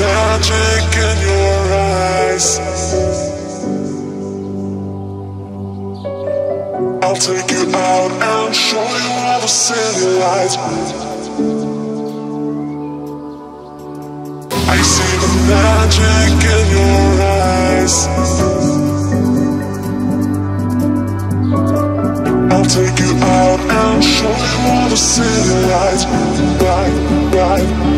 magic in your eyes. I'll take you out and show you all the city lights. I see the magic in your eyes. I'll take you out and show you all the city lights. Right, right,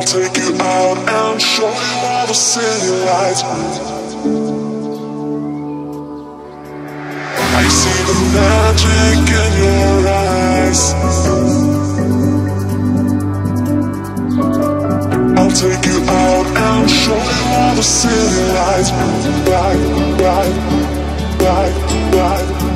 I'll take you out and show you all the city lights. I see the magic in your eyes. I'll take you out and show you all the city lights. Bye bye bye bye.